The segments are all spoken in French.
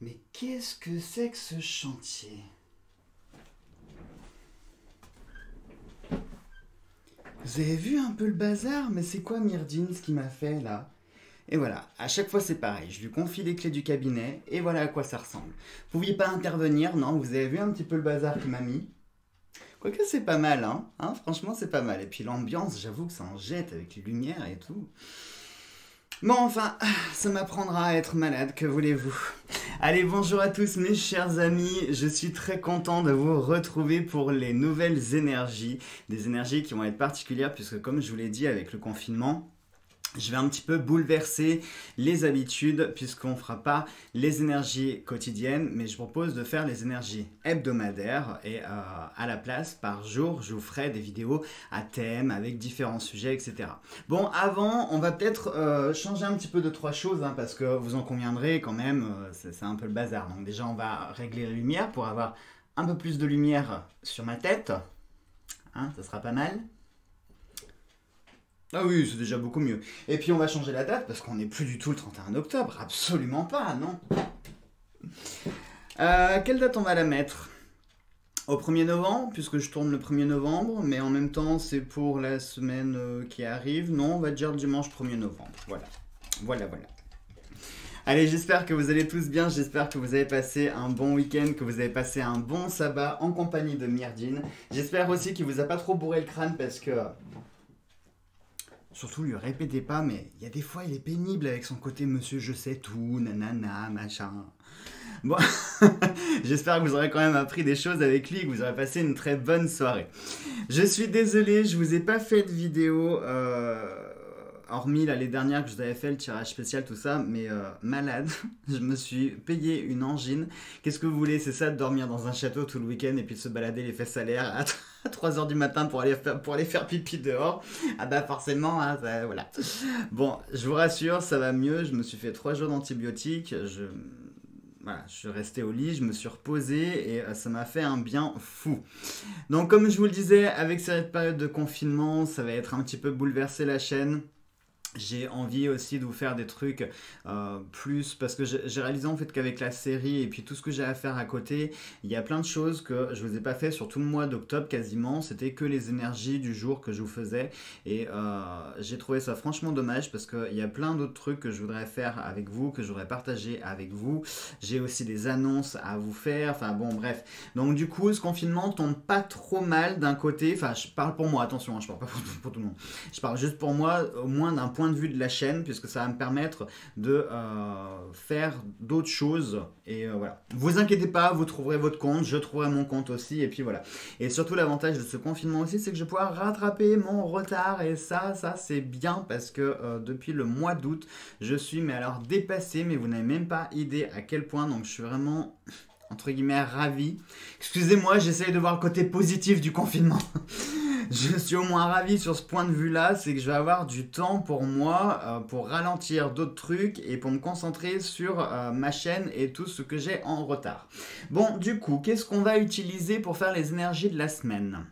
Mais qu'est-ce que c'est que ce chantier? Vous avez vu un peu le bazar Mais c'est quoi Myrdine ce qu'il m'a fait là? Et voilà, à chaque fois c'est pareil, je lui confie les clés du cabinet et voilà à quoi ça ressemble. Vous pouviez pas intervenir, non? Vous avez vu un petit peu le bazar qu'il m'a mis? Quoique c'est pas mal, hein, hein? Franchement c'est pas mal. Et puis l'ambiance, j'avoue que ça en jette avec les lumières et tout. Bon, enfin, ça m'apprendra à être malade, que voulez-vous. Allez, bonjour à tous mes chers amis, je suis très content de vous retrouver pour les nouvelles énergies, des énergies qui vont être particulières puisque comme je vous l'ai dit avec le confinement, je vais un petit peu bouleverser les habitudes puisqu'on ne fera pas les énergies quotidiennes, mais je propose de faire les énergies hebdomadaires et euh, à la place, par jour, je vous ferai des vidéos à thème avec différents sujets, etc. Bon, avant, on va peut-être euh, changer un petit peu de trois choses hein, parce que vous en conviendrez quand même, euh, c'est un peu le bazar. Donc déjà, on va régler la lumière pour avoir un peu plus de lumière sur ma tête. Hein, ça sera pas mal. Ah oui, c'est déjà beaucoup mieux. Et puis on va changer la date parce qu'on n'est plus du tout le 31 octobre. Absolument pas, non. Euh, quelle date on va la mettre? Au 1er novembre, puisque je tourne le 1er novembre, mais en même temps c'est pour la semaine euh, qui arrive. Non, on va dire le dimanche 1er novembre. Voilà. Voilà, voilà. Allez, j'espère que vous allez tous bien, j'espère que vous avez passé un bon week-end, que vous avez passé un bon sabbat en compagnie de Myrdine. J'espère aussi qu'il vous a pas trop bourré le crâne parce que Surtout, lui répétez pas, mais il y a des fois, il est pénible avec son côté monsieur je sais tout, nanana, machin. Bon, j'espère que vous aurez quand même appris des choses avec lui, que vous aurez passé une très bonne soirée. Je suis désolé, je vous ai pas fait de vidéo. Euh hormis l'année dernière que je vous avais fait le tirage spécial, tout ça, mais euh, malade, je me suis payé une angine. Qu'est-ce que vous voulez? C'est ça de dormir dans un château tout le week-end et puis de se balader les fesses à l'air à 3h du matin pour aller, faire, pour aller faire pipi dehors Ah bah forcément, hein, voilà. Bon, je vous rassure, ça va mieux. Je me suis fait 3 jours d'antibiotiques. Je... Voilà, je suis resté au lit, je me suis reposé et euh, ça m'a fait un bien fou. Donc comme je vous le disais, avec cette période de confinement, ça va être un petit peu bouleverser la chaîne j'ai envie aussi de vous faire des trucs euh, plus parce que j'ai réalisé en fait qu'avec la série et puis tout ce que j'ai à faire à côté, il y a plein de choses que je vous ai pas fait sur tout le mois d'octobre quasiment. C'était que les énergies du jour que je vous faisais et euh, j'ai trouvé ça franchement dommage parce qu'il y a plein d'autres trucs que je voudrais faire avec vous, que j'aurais partagé avec vous. J'ai aussi des annonces à vous faire. Enfin bon bref. Donc du coup ce confinement tombe pas trop mal d'un côté. Enfin je parle pour moi attention, hein, je parle pas pour, pour, tout le monde. Je parle juste pour moi au moins d'un point de vue de la chaîne, puisque ça va me permettre de euh, faire d'autres choses. Et euh, voilà. Vous inquiétez pas, vous trouverez votre compte, je trouverai mon compte aussi, et puis voilà. Et surtout, l'avantage de ce confinement aussi, c'est que je vais pouvoir rattraper mon retard, et ça, ça, c'est bien, parce que euh, depuis le mois d'août, je suis, mais alors dépassé, mais vous n'avez même pas idée à quel point, donc je suis vraiment entre guillemets ravi. Excusez-moi, j'essaye de voir le côté positif du confinement. je suis au moins ravi sur ce point de vue-là, c'est que je vais avoir du temps pour moi, euh, pour ralentir d'autres trucs et pour me concentrer sur euh, ma chaîne et tout ce que j'ai en retard. Bon, du coup, qu'est-ce qu'on va utiliser pour faire les énergies de la semaine?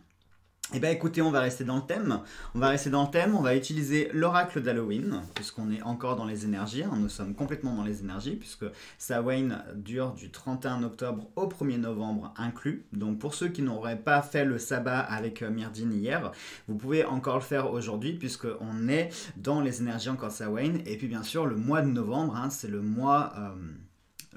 Eh bien écoutez, on va rester dans le thème. On va rester dans le thème, on va utiliser l'oracle d'Halloween, puisqu'on est encore dans les énergies, hein. nous sommes complètement dans les énergies, puisque Samhain dure du 31 octobre au 1er novembre inclus. Donc pour ceux qui n'auraient pas fait le sabbat avec euh, Myrdine hier, vous pouvez encore le faire aujourd'hui, puisqu'on est dans les énergies encore Samhain. Et puis bien sûr, le mois de novembre, hein, c'est le mois... Euh,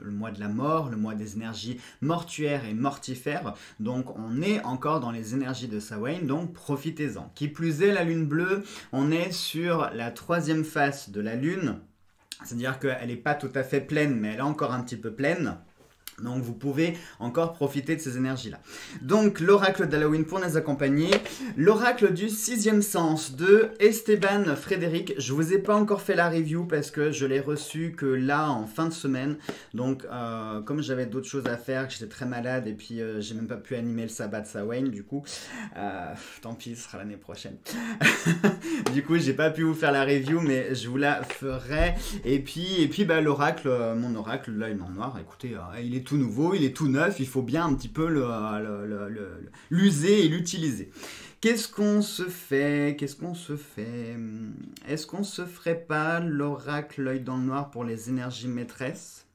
le mois de la mort, le mois des énergies mortuaires et mortifères. Donc on est encore dans les énergies de Samhain, donc profitez-en. Qui plus est, la lune bleue, on est sur la troisième face de la lune. C'est-à-dire qu'elle n'est pas tout à fait pleine, mais elle est encore un petit peu pleine. Donc vous pouvez encore profiter de ces énergies-là. Donc l'oracle d'Halloween pour nous accompagner. L'oracle du sixième sens de Esteban Frédéric. Je vous ai pas encore fait la review parce que je l'ai reçu que là en fin de semaine. Donc euh, comme j'avais d'autres choses à faire, que j'étais très malade et puis euh, j'ai même pas pu animer le sabbat de Sawain du coup. Euh, tant pis, ce sera l'année prochaine. du coup j'ai pas pu vous faire la review mais je vous la ferai. Et puis, et puis bah, l'oracle, mon oracle, là il est en noir, écoutez, il est tout nouveau, il est tout neuf, il faut bien un petit peu l'user et l'utiliser. Qu'est-ce qu'on se fait Qu'est-ce qu'on se fait Est-ce qu'on se ferait pas l'oracle l'œil dans le noir pour les énergies maîtresses?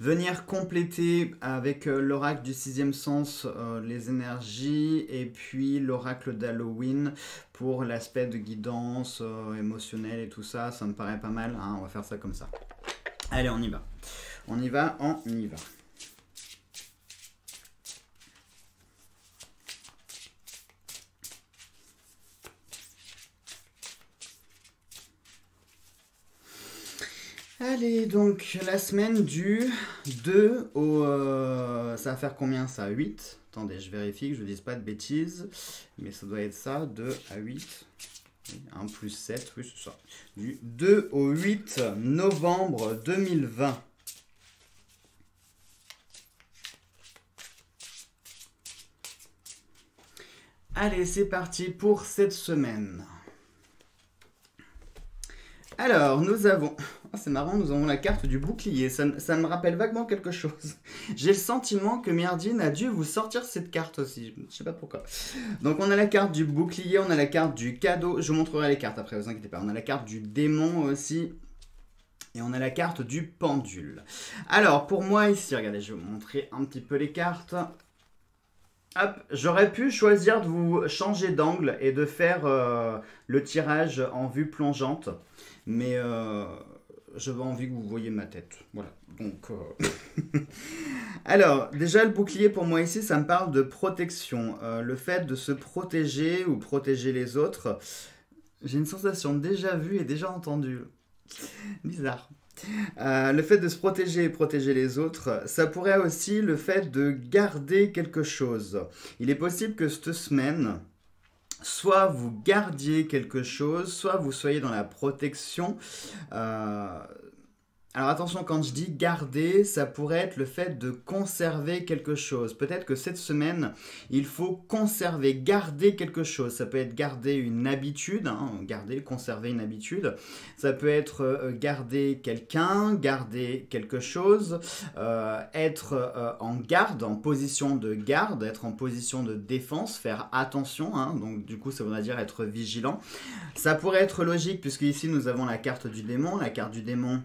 Venir compléter avec l'oracle du sixième sens les énergies et puis l'oracle d'Halloween pour l'aspect de guidance émotionnelle et tout ça. Ça me paraît pas mal. Hein. on va faire ça comme ça. Allez, on y va. On y va, on y va. Allez, donc la semaine du 2 au... Euh, ça va faire combien ça 8 Attendez, je vérifie que je ne dise pas de bêtises. Mais ça doit être ça, 2 à 8. 1 plus 7, oui c'est ça. Du 2 au 8 novembre 2020. Allez, c'est parti pour cette semaine. Alors, nous avons... Oh, c'est marrant, nous avons la carte du bouclier. Ça, me rappelle vaguement quelque chose. J'ai le sentiment que Myrdine a dû vous sortir cette carte aussi. Je sais pas pourquoi. Donc, on a la carte du bouclier, on a la carte du cadeau. Je vous montrerai les cartes après, vous inquiétez pas. On a la carte du démon aussi. Et on a la carte du pendule. Alors, pour moi ici, regardez, je vais vous montrer un petit peu les cartes. Hop, j'aurais pu choisir de vous changer d'angle et de faire euh, le tirage en vue plongeante, mais euh, j'avais envie que vous voyez ma tête. Voilà. Donc, euh, alors déjà le bouclier pour moi ici, ça me parle de protection, le fait de se protéger ou protéger les autres. J'ai une sensation déjà vue et déjà entendue. Bizarre. Euh, le fait de se protéger et protéger les autres, ça pourrait aussi le fait de garder quelque chose. Il est possible que cette semaine, soit vous gardiez quelque chose, soit vous soyez dans la protection. Euh, alors attention, quand je dis garder, ça pourrait être le fait de conserver quelque chose. Peut-être que cette semaine, il faut conserver, garder quelque chose. Ça peut être garder une habitude, hein, garder, conserver une habitude. Ça peut être euh, garder quelqu'un, garder quelque chose, euh, être euh, en garde, en position de garde, être en position de défense, faire attention. Hein. donc du coup, ça voudrait dire être vigilant. Ça pourrait être logique puisque ici nous avons la carte du démon. La carte du démon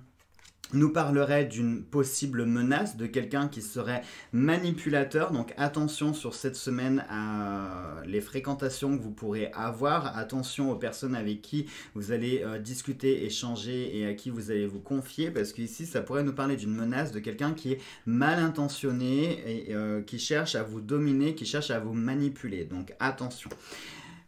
nous parlerait d'une possible menace de quelqu'un qui serait manipulateur. Donc attention sur cette semaine à les fréquentations que vous pourrez avoir. Attention aux personnes avec qui vous allez euh, discuter, échanger et à qui vous allez vous confier. Parce qu'ici, ça pourrait nous parler d'une menace de quelqu'un qui est mal intentionné et euh, qui cherche à vous dominer, qui cherche à vous manipuler. Donc attention.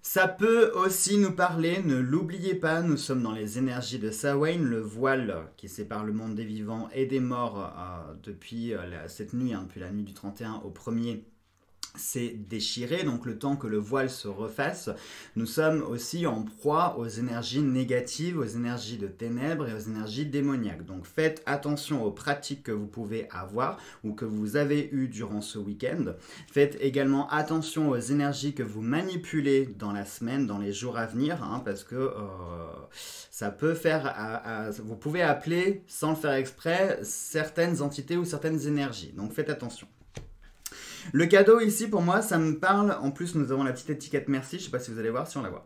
Ça peut aussi nous parler, ne l'oubliez pas, nous sommes dans les énergies de Sawain, le voile qui sépare le monde des vivants et des morts euh, depuis euh, cette nuit, hein, depuis la nuit du 31 au 1er c'est déchiré, donc le temps que le voile se refasse, nous sommes aussi en proie aux énergies négatives, aux énergies de ténèbres et aux énergies démoniaques. Donc faites attention aux pratiques que vous pouvez avoir ou que vous avez eues durant ce week-end. Faites également attention aux énergies que vous manipulez dans la semaine, dans les jours à venir, hein, parce que euh, ça peut faire, vous pouvez appeler sans le faire exprès certaines entités ou certaines énergies. Donc faites attention. Le cadeau ici, pour moi, ça me parle. En plus, nous avons la petite étiquette merci. Je ne sais pas si vous allez voir, si on la voit.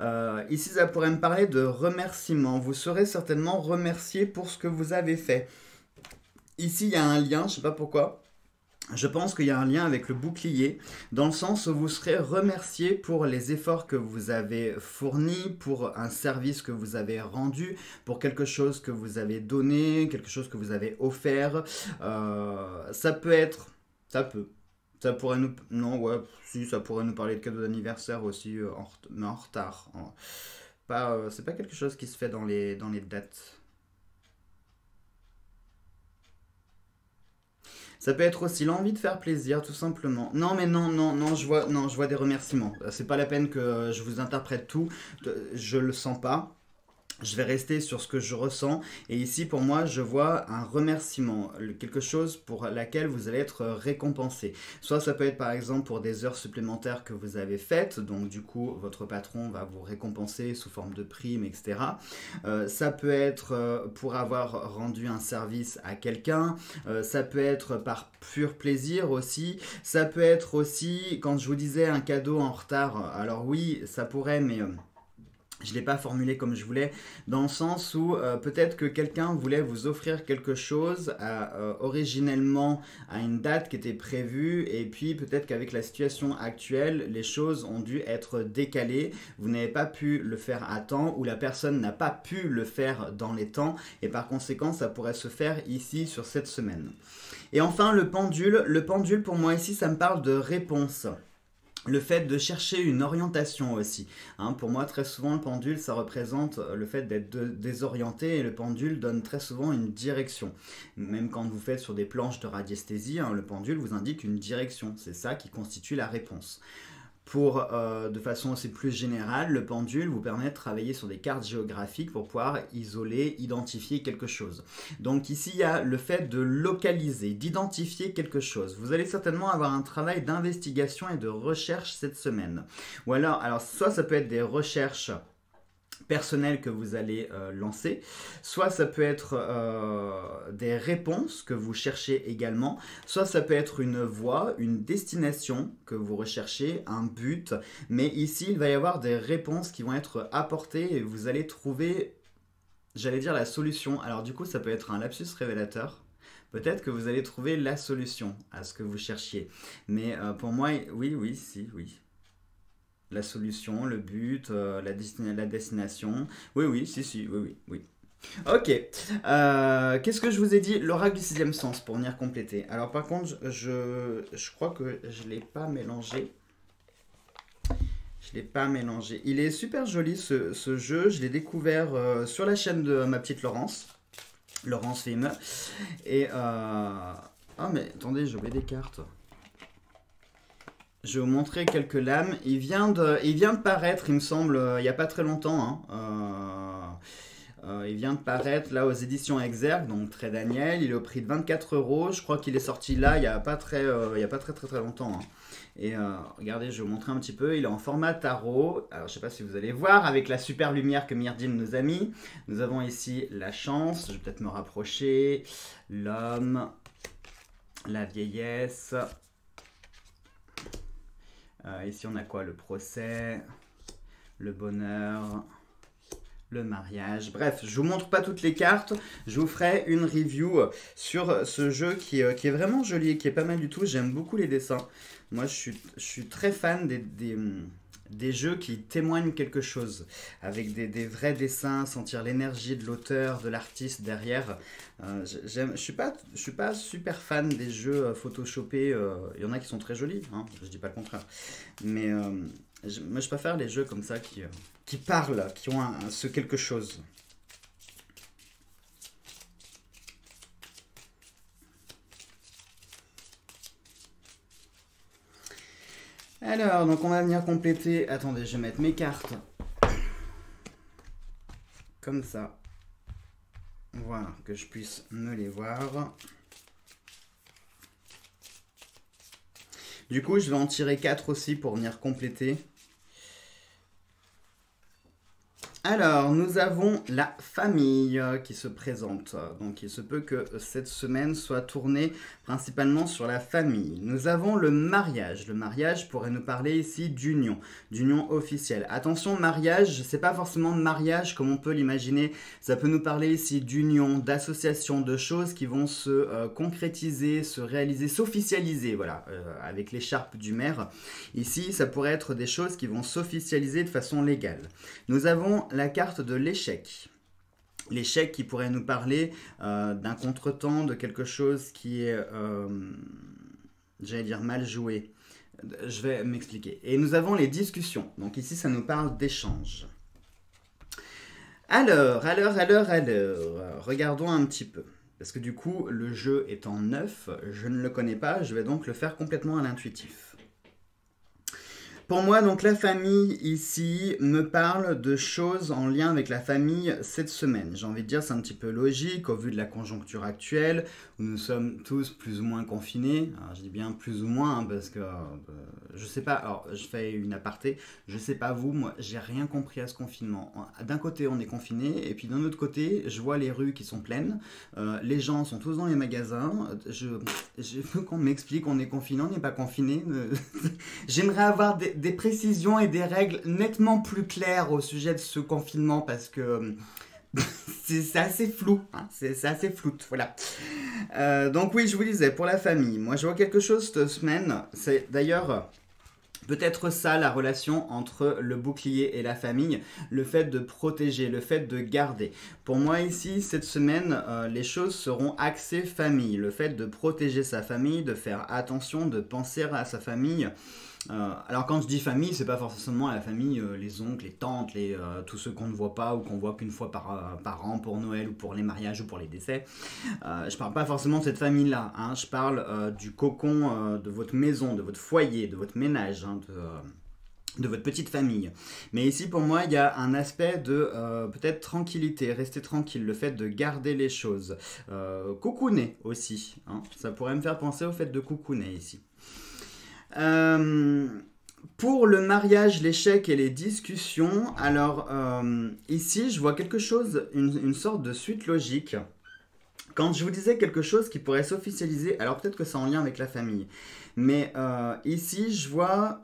Euh, ici, ça pourrait me parler de remerciement. Vous serez certainement remercié pour ce que vous avez fait. Ici, il y a un lien, je ne sais pas pourquoi. Je pense qu'il y a un lien avec le bouclier, dans le sens où vous serez remercié pour les efforts que vous avez fournis, pour un service que vous avez rendu, pour quelque chose que vous avez donné, quelque chose que vous avez offert. Euh, ça peut être, ça peut, ça pourrait nous. Non, ouais, si, ça pourrait nous parler de cadeau d'anniversaire aussi, euh, mais en retard. Pas, euh, c'est pas quelque chose qui se fait dans les, dans les dates. Ça peut être aussi l'envie de faire plaisir, tout simplement. Non, mais non, non, non, je vois, non, je vois des remerciements. C'est pas la peine que je vous interprète tout. Je le sens pas je vais rester sur ce que je ressens. Et ici, pour moi, je vois un remerciement, quelque chose pour laquelle vous allez être récompensé. Soit ça peut être par exemple pour des heures supplémentaires que vous avez faites, donc du coup, votre patron va vous récompenser sous forme de prime, etc. Euh, ça peut être euh, pour avoir rendu un service à quelqu'un. Euh, ça peut être par pur plaisir aussi. Ça peut être aussi, quand je vous disais un cadeau en retard, alors oui, ça pourrait, mais je ne l'ai pas formulé comme je voulais, dans le sens où euh, peut-être que quelqu'un voulait vous offrir quelque chose euh, originellement à une date qui était prévue, et puis peut-être qu'avec la situation actuelle, les choses ont dû être décalées, vous n'avez pas pu le faire à temps, ou la personne n'a pas pu le faire dans les temps, et par conséquent, ça pourrait se faire ici sur cette semaine. Et enfin, le pendule. Le pendule, pour moi ici, ça me parle de réponse le fait de chercher une orientation aussi. Hein. pour moi, très souvent, le pendule, ça représente le fait d'être désorienté et le pendule donne très souvent une direction. Même quand vous faites sur des planches de radiesthésie, hein, le pendule vous indique une direction. C'est ça qui constitue la réponse. Pour, euh, de façon aussi plus générale, le pendule vous permet de travailler sur des cartes géographiques pour pouvoir isoler, identifier quelque chose. Donc ici, il y a le fait de localiser, d'identifier quelque chose. Vous allez certainement avoir un travail d'investigation et de recherche cette semaine. Ou alors soit ça peut être des recherches personnel que vous allez euh, lancer. Soit ça peut être euh, des réponses que vous cherchez également. Soit ça peut être une voie, une destination que vous recherchez, un but. Mais ici, il va y avoir des réponses qui vont être apportées et vous allez trouver, j'allais dire, la solution. Alors du coup, ça peut être un lapsus révélateur. Peut-être que vous allez trouver la solution à ce que vous cherchiez. Mais euh, pour moi, oui, oui, si, oui la solution, le but, euh, la, destination. Oui, oui, si, si, oui, oui, oui. Ok. Euh, qu'est-ce que je vous ai dit? L'oracle du sixième sens pour venir compléter. Alors par contre, je, je crois que je ne l'ai pas mélangé. Je l'ai pas mélangé. Il est super joli ce, jeu. Je l'ai découvert euh, sur la chaîne de ma petite Laurence. Laurence Fime. Et... Ah mais attendez, j'ai oublié des cartes. Je vais vous montrer quelques lames. Il vient de, il vient de paraître, il me semble, euh, il n'y a pas très longtemps. Hein. Euh, euh, il vient de paraître là aux éditions Exergue, donc très Daniel. Il est au prix de 24 euros. Je crois qu'il est sorti là il n'y a pas très, il y a pas très très très longtemps. Hein. Et regardez, je vais vous montrer un petit peu. Il est en format tarot. Alors je ne sais pas si vous allez voir avec la super lumière que Myrdin nous a mis. Nous avons ici la chance. Je vais peut-être me rapprocher. L'homme, la vieillesse, euh, ici, on a quoi? Le procès, le bonheur, le mariage. Bref, je vous montre pas toutes les cartes. Je vous ferai une review sur ce jeu qui, euh, est vraiment joli et qui est pas mal du tout. J'aime beaucoup les dessins. Moi, je suis, très fan des jeux qui témoignent quelque chose, avec des, vrais dessins, sentir l'énergie de l'auteur, de l'artiste derrière. Euh, je suis, suis pas super fan des jeux euh, photoshopés, euh, il y en a qui sont très jolis, hein, je dis pas le contraire. Mais je, moi je préfère les jeux comme ça qui, qui parlent, qui ont ce quelque chose. Alors, donc on va venir compléter. Attendez, je vais mettre mes cartes. Comme ça. Voilà, que je puisse me les voir. Du coup, je vais en tirer 4 aussi pour venir compléter. Alors, nous avons la famille qui se présente. Donc, il se peut que cette semaine soit tournée principalement sur la famille. Nous avons le mariage. Le mariage pourrait nous parler ici d'union, d'union officielle. Attention, mariage, c'est pas forcément mariage comme on peut l'imaginer. Ça peut nous parler ici d'union, d'association, de choses qui vont se euh, concrétiser, se réaliser, s'officialiser, voilà, euh, avec l'écharpe du maire. Ici, ça pourrait être des choses qui vont s'officialiser de façon légale. Nous avons la carte de l'échec. L'échec qui pourrait nous parler euh, d'un contretemps, de quelque chose qui est, euh, j'allais dire, mal joué. Je vais m'expliquer. Et nous avons les discussions. Donc ici, ça nous parle d'échange. Alors, alors, alors, alors, regardons un petit peu. Parce que du coup, le jeu étant neuf, je ne le connais pas, je vais donc le faire complètement à l'intuitif. Pour moi, donc la famille ici me parle de choses en lien avec la famille cette semaine. J'ai envie de dire c'est un petit peu logique au vu de la conjoncture actuelle où nous sommes tous plus ou moins confinés. Je dis bien plus ou moins hein, parce que euh, je sais pas. Alors je fais une aparté. Je sais pas vous, moi j'ai rien compris à ce confinement. D'un côté on est confiné et puis d'un autre côté je vois les rues qui sont pleines. Euh, les gens sont tous dans les magasins. Je, je veux qu'on m'explique on est confiné, on n'est pas confiné. J'aimerais avoir des des précisions et des règles nettement plus claires au sujet de ce confinement parce que euh, c'est assez flou, hein, c'est assez flou, voilà. Euh, donc oui, je vous disais, pour la famille, moi je vois quelque chose cette semaine, c'est d'ailleurs peut-être ça la relation entre le bouclier et la famille, le fait de protéger, le fait de garder. Pour moi ici, cette semaine, euh, les choses seront axées famille, le fait de protéger sa famille, de faire attention, de penser à sa famille. Euh, alors quand je dis famille, c'est pas forcément la famille, euh, les oncles, les tantes, les, euh, tous ceux qu'on ne voit pas ou qu'on voit qu'une fois par, an pour Noël ou pour les mariages ou pour les décès. je parle pas forcément de cette famille-là. Hein. je parle du cocon de votre maison, de votre foyer, de votre ménage, hein, de, votre petite famille. Mais ici, pour moi, il y a un aspect de peut-être tranquillité, rester tranquille, le fait de garder les choses. cocooner aussi. Hein. Ça pourrait me faire penser au fait de cocooner ici. Euh, pour le mariage, l'échec et les discussions, alors euh, ici je vois quelque chose, une, sorte de suite logique. Quand je vous disais quelque chose qui pourrait s'officialiser, alors peut-être que c'est en lien avec la famille, mais euh, ici je vois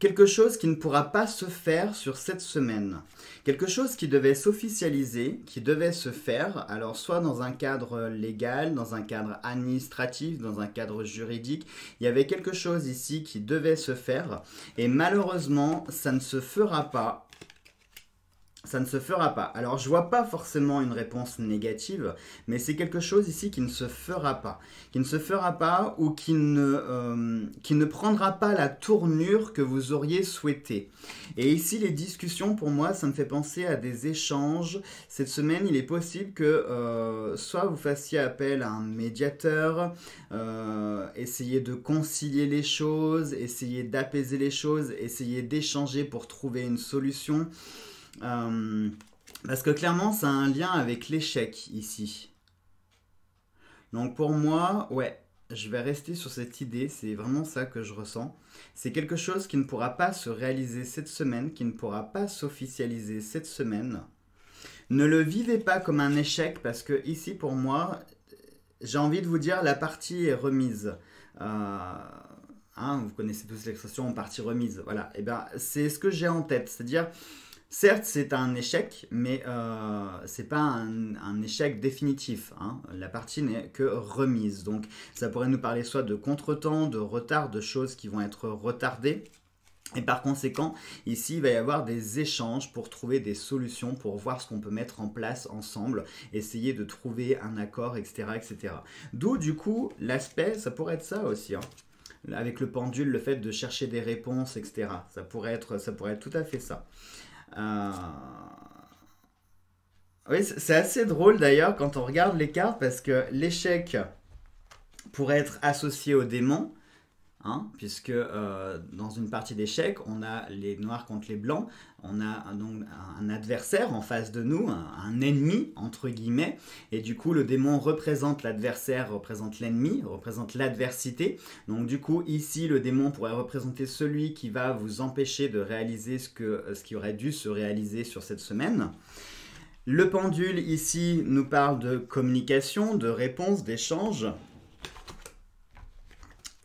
quelque chose qui ne pourra pas se faire sur cette semaine. Quelque chose qui devait s'officialiser, qui devait se faire, alors soit dans un cadre légal, dans un cadre administratif, dans un cadre juridique, il y avait quelque chose ici qui devait se faire, et malheureusement, ça ne se fera pas ça ne se fera pas. Alors je vois pas forcément une réponse négative, mais c'est quelque chose ici qui ne se fera pas. Qui ne se fera pas ou qui ne, euh, qui ne prendra pas la tournure que vous auriez souhaité. Et ici les discussions pour moi ça me fait penser à des échanges. Cette semaine il est possible que euh, soit vous fassiez appel à un médiateur, euh, essayez de concilier les choses, essayez d'apaiser les choses, essayez d'échanger pour trouver une solution. Euh, parce que clairement, ça a un lien avec l'échec ici. Donc pour moi, ouais, je vais rester sur cette idée, c'est vraiment ça que je ressens. C'est quelque chose qui ne pourra pas se réaliser cette semaine, qui ne pourra pas s'officialiser cette semaine. Ne le vivez pas comme un échec parce que ici pour moi, j'ai envie de vous dire la partie est remise. Euh, hein, vous connaissez tous l'expression partie remise. Voilà, et eh bien c'est ce que j'ai en tête, c'est-à-dire Certes, c'est un échec, mais euh, c'est pas un, échec définitif. Hein. La partie n'est que remise. Donc, ça pourrait nous parler soit de contretemps, de retard, de choses qui vont être retardées. Et par conséquent, ici, il va y avoir des échanges pour trouver des solutions, pour voir ce qu'on peut mettre en place ensemble, essayer de trouver un accord, etc. etc. D'où, du coup, l'aspect, ça pourrait être ça aussi. Hein. Avec le pendule, le fait de chercher des réponses, etc. Ça pourrait être, ça pourrait être tout à fait ça. Euh, oui, c'est assez drôle d'ailleurs quand on regarde les cartes parce que l'échec pourrait être associé au démon, hein, puisque euh, dans une partie d'échec, on a les noirs contre les blancs, on a donc un adversaire en face de nous, un, ennemi entre guillemets, et du coup le démon représente l'adversaire, représente l'ennemi, représente l'adversité. Donc du coup ici le démon pourrait représenter celui qui va vous empêcher de réaliser ce, que, ce qui aurait dû se réaliser sur cette semaine. Le pendule ici nous parle de communication, de réponse, d'échange.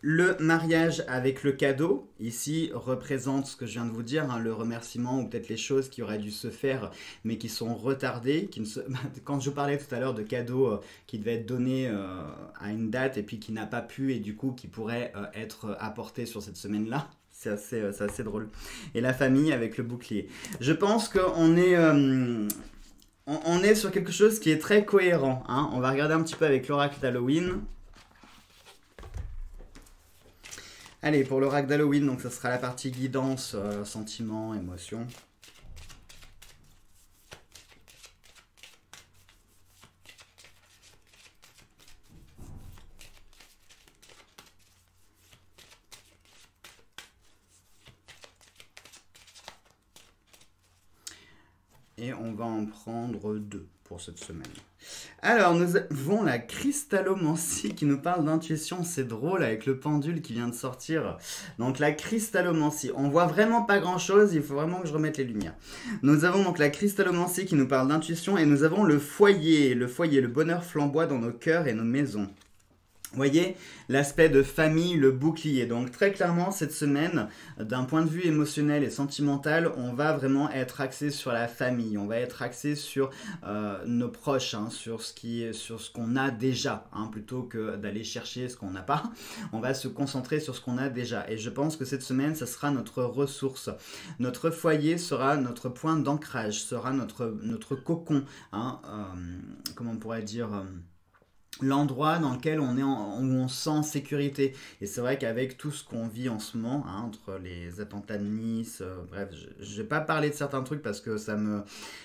Le mariage avec le cadeau, ici, représente ce que je viens de vous dire, hein, le remerciement ou peut-être les choses qui auraient dû se faire mais qui sont retardées. Quand je parlais tout à l'heure de cadeaux euh, qui devaient être donnés euh, à une date et puis qui n'a pas pu et du coup qui pourrait euh, être apporté sur cette semaine-là, c'est assez, assez, drôle. Et la famille avec le bouclier. Je pense qu'on est, on, est sur quelque chose qui est très cohérent. Hein. On va regarder un petit peu avec l'oracle d'Halloween. Allez, pour l'oracle d'Halloween, donc ça sera la partie guidance, euh, sentiments, émotions. Et on va en prendre deux pour cette semaine. Alors, nous avons la cristallomancie qui nous parle d'intuition. C'est drôle avec le pendule qui vient de sortir. Donc, la cristallomancie. On voit vraiment pas grand chose. Il faut vraiment que je remette les lumières. Nous avons donc la cristallomancie qui nous parle d'intuition. Et nous avons le foyer. Le foyer, le bonheur flamboie dans nos cœurs et nos maisons. Voyez l'aspect de famille, le bouclier. Donc très clairement, cette semaine, d'un point de vue émotionnel et sentimental, on va vraiment être axé sur la famille. On va être axé sur euh, nos proches, hein, sur ce qui, sur ce qu'on a déjà, hein, plutôt que d'aller chercher ce qu'on n'a pas. On va se concentrer sur ce qu'on a déjà. Et je pense que cette semaine, ça sera notre ressource. Notre foyer sera notre point d'ancrage, sera notre, cocon. Hein, euh, comment on pourrait dire euh, l'endroit dans lequel on est où on sent sécurité. Et c'est vrai qu'avec tout ce qu'on vit en ce moment hein, entre les attentats de Nice euh, bref je, vais pas parler de certains trucs parce que ça me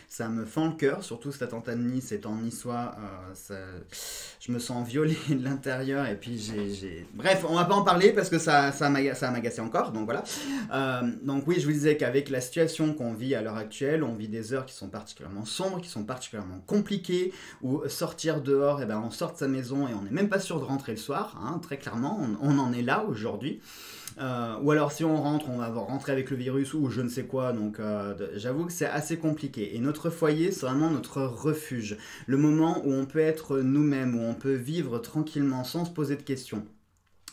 ça me fend le cœur surtout cet attentat de Nice étant niçois euh, je me sens violé de l'intérieur et puis j'ai bref on va pas en parler parce que ça ça m'a agacé encore donc voilà. Euh, donc oui je vous disais qu'avec la situation qu'on vit à l'heure actuelle on vit des heures qui sont particulièrement sombres qui sont particulièrement compliquées où sortir dehors et eh ben on sort maison et on n'est même pas sûr de rentrer le soir, hein, très clairement, on, en est là aujourd'hui. Euh, ou alors si on rentre, on va rentrer avec le virus ou je ne sais quoi. Donc euh, j'avoue que c'est assez compliqué. Et notre foyer, c'est vraiment notre refuge. Le moment où on peut être nous-mêmes, où on peut vivre tranquillement sans se poser de questions.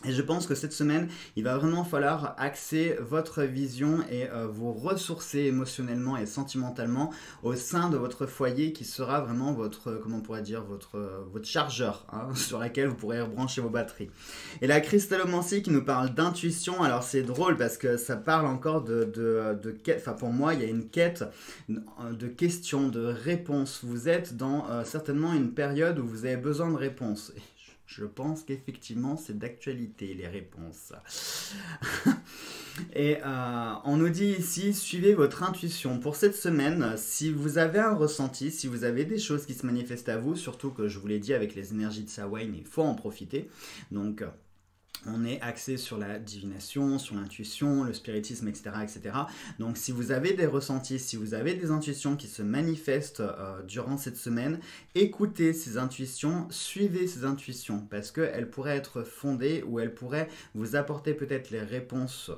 Et je pense que cette semaine, il va vraiment falloir axer votre vision et euh, vous ressourcer émotionnellement et sentimentalement au sein de votre foyer qui sera vraiment votre, comment on pourrait dire, votre, euh, votre chargeur hein, sur laquelle vous pourrez rebrancher vos batteries. Et la cristallomancie qui nous parle d'intuition, alors c'est drôle parce que ça parle encore de, de, de quête, enfin pour moi il y a une quête de questions, de réponses. Vous êtes dans euh, certainement une période où vous avez besoin de réponses. Je pense qu'effectivement, c'est d'actualité, les réponses. Et euh, on nous dit ici, suivez votre intuition. Pour cette semaine, si vous avez un ressenti, si vous avez des choses qui se manifestent à vous, surtout que je vous l'ai dit avec les énergies de Sawain, il faut en profiter. Donc on est axé sur la divination, sur l'intuition, le spiritisme, etc., etc. Donc si vous avez des ressentis, si vous avez des intuitions qui se manifestent euh, durant cette semaine, écoutez ces intuitions, suivez ces intuitions, parce qu'elles pourraient être fondées ou elles pourraient vous apporter peut-être les réponses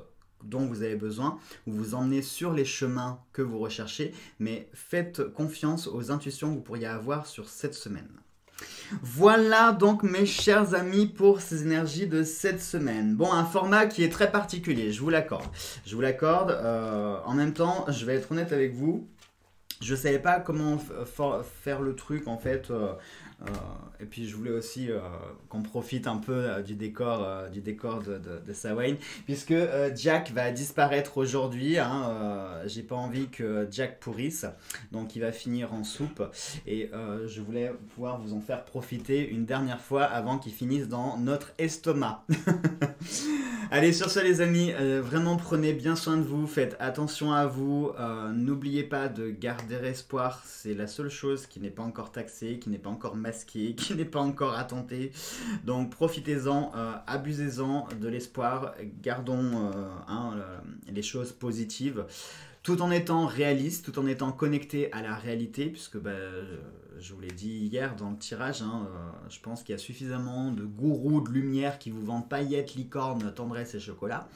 dont vous avez besoin, ou vous emmener sur les chemins que vous recherchez, mais faites confiance aux intuitions que vous pourriez avoir sur cette semaine. Voilà donc mes chers amis pour ces énergies de cette semaine. Bon, un format qui est très particulier, je vous l'accorde. Je vous l'accorde. Euh, en même temps, je vais être honnête avec vous. Je ne savais pas comment faire le truc en fait. Euh, et puis je voulais aussi euh, qu'on profite un peu euh, du décor, du décor de, de, de puisque Jack va disparaître aujourd'hui. Hein, J'ai pas envie que Jack pourrisse, donc il va finir en soupe. Et je voulais pouvoir vous en faire profiter une dernière fois avant qu'il finisse dans notre estomac. Allez, sur ce les amis, vraiment prenez bien soin de vous, faites attention à vous, n'oubliez pas de garder espoir, c'est la seule chose qui n'est pas encore taxée, qui n'est pas encore qui n'est pas encore attenté. Donc profitez-en, euh, abusez-en de l'espoir, gardons euh, hein, euh, les choses positives tout en étant réaliste, tout en étant connecté à la réalité, puisque bah, je vous l'ai dit hier dans le tirage, hein, je pense qu'il y a suffisamment de gourous de lumière qui vous vendent paillettes, licornes, tendresse et chocolat,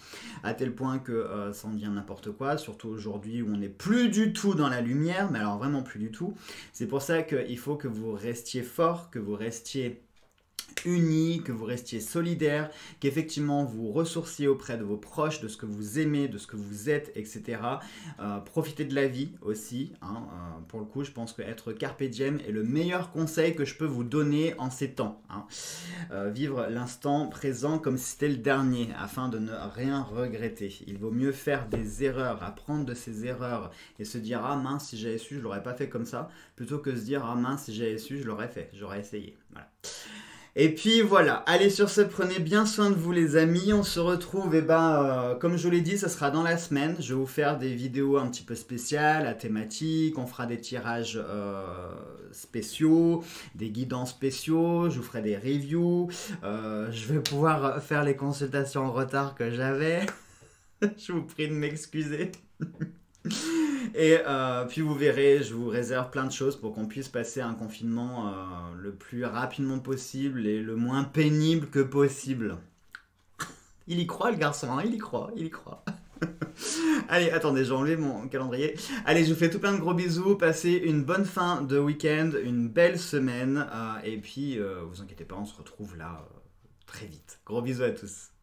à tel point que ça en devient n'importe quoi, surtout aujourd'hui où on n'est plus du tout dans la lumière, mais alors vraiment plus du tout. C'est pour ça qu'il faut que vous restiez fort, que vous restiez unis, que vous restiez solidaires, qu'effectivement vous ressourciez auprès de vos proches, de ce que vous aimez, de ce que vous êtes, etc. Euh, profitez de la vie aussi. Hein, euh, pour le coup, je pense que être carpe diem est le meilleur conseil que je peux vous donner en ces temps. Hein. Euh, vivre l'instant présent comme si c'était le dernier, afin de ne rien regretter. Il vaut mieux faire des erreurs, apprendre de ses erreurs et se dire ah mince si j'avais su je l'aurais pas fait comme ça, plutôt que se dire ah mince si j'avais su je l'aurais fait, j'aurais essayé. Voilà. Et puis voilà, allez sur ce, prenez bien soin de vous les amis. On se retrouve, et eh ben, euh, comme je vous l'ai dit, ça sera dans la semaine. Je vais vous faire des vidéos un petit peu spéciales, à thématique. On fera des tirages euh, spéciaux, des guidants spéciaux. Je vous ferai des reviews. Euh, je vais pouvoir faire les consultations en retard que j'avais. je vous prie de m'excuser. Et euh, puis vous verrez, je vous réserve plein de choses pour qu'on puisse passer un confinement euh, le plus rapidement possible et le moins pénible que possible. Il y croit le garçon, hein, il y croit, il y croit. Allez, attendez, j'ai enlevé mon calendrier. Allez, je vous fais tout plein de gros bisous. Passez une bonne fin de week-end, une belle semaine. Euh, et puis, vous inquiétez pas, on se retrouve là très vite. Gros bisous à tous.